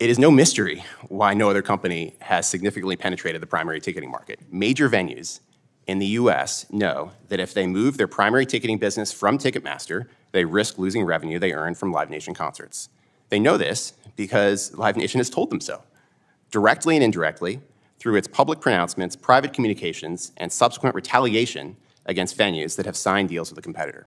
It is no mystery why no other company has significantly penetrated the primary ticketing market. Major venues in the US know that if they move their primary ticketing business from Ticketmaster, they risk losing revenue they earn from Live Nation concerts. They know this because Live Nation has told them so, directly and indirectly, through its public pronouncements, private communications, and subsequent retaliation against venues that have signed deals with a competitor.